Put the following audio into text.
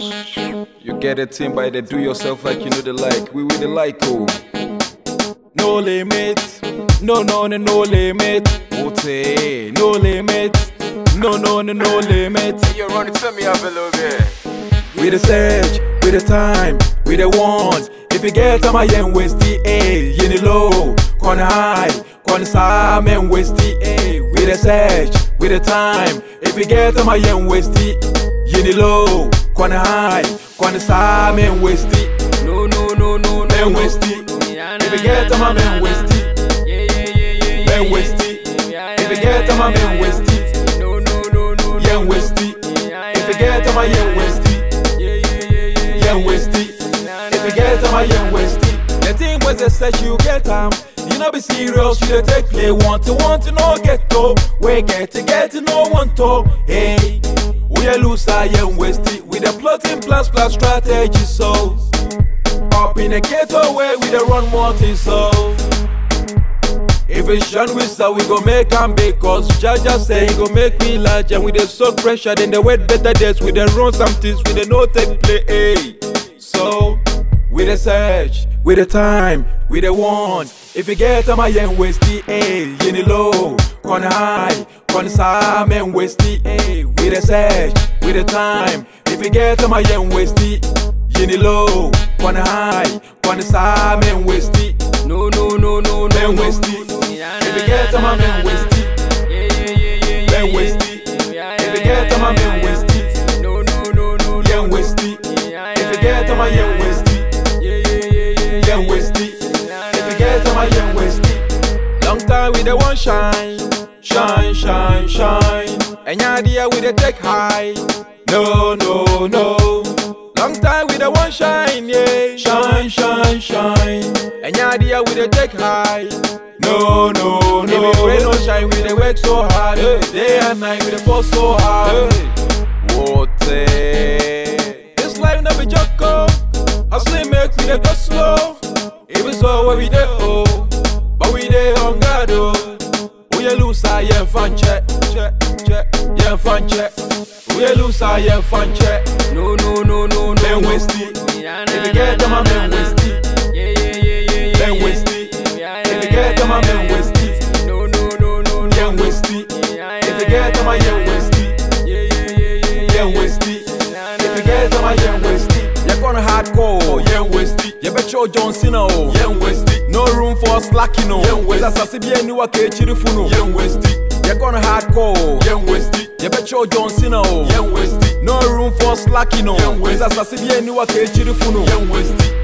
You get a team by the do yourself like you know the like. We with the like, oh. No limit, no no no no limit. Ote, no limit, no no no no limit. You run it to me up a little bit. We the search, we the time, we the want. If you get on my yen waste the A, you the low, corner high, corner side, man waste the A. We the search, we the time. If you get on my yen waste the, the low, corner high, side, man waste the. No, no, no, no, no. Waste the. If you get on my man waste the, Yeah, yeah, yeah, yeah, yeah. man waste the. If you get on my man waste the, No, no, no, no, no. yen the. If you get my yen yeah. yen westy. If you get them, yen westy. The thing was they said you get them. You know be serious, you dey take play. Want to want to no get to. We get to get to no want to. Hey, we a loser yen westy. With a plotting plus plus strategy so. Up in a ghetto way we dey run things so. If it's Sean Wissa, we go make am big Cause Jaja say he go make me large And we dey soak pressure, then the wait better days We dey run some things, we dey no take play. So, we dey search, we dey time, we dey want If you get on my yen waste the you need low Corner high, corner side, man waste the hey. We dey search, we dey time If you get on my yen waste the you need low, corner high, corner side, man waste the No, no, no, no, no. Man no. waste it. If you get on my man waste it. nah. Yeah, yeah, yeah, yeah, yeah, Man yeah. waste it. If you get on my yeah, waste it. No, no, no, no. Yen waste it. If you get on my yen yeah, yeah, yeah. Waste If you get on my nah. waste. Long time we the one shine, shine, shine, shine. Any idea we the take high. No, no, no. Long time we the one shine, yeah. Shine, shine, shine. Any idea we the take high. No, no, no. If rain or shine, we the work so hard. Day and night we the fall so hard. Water. Hustling make we dey go slow. Even so where we dey oh, but we dey on guard oh. We a loser yeah fan check, check, check, yeah fan check. We a loser yeah fan check. No, no, no, no, no. No. waste it. If you get them, man nah, waste it. Yeah, yeah, yeah, yeah, yeah, waste it. If you get them, man yeah, waste it. No, no, no, no, no. Yeah waste it. If you get them, yeah yeah. waste it. Gonna hardcore, oh yeah waste it. You bet your John Cena oh yeah waste it. No room for slacking oh yeah waste it. Sasa bi eni wa ke chiri funu yeah waste it. You're gonna hardcore, oh yeah waste it. You bet your John Cena oh yeah waste it. No room for slacking oh yeah waste it. Sasa bi eni wa ke chiri funu yeah waste it.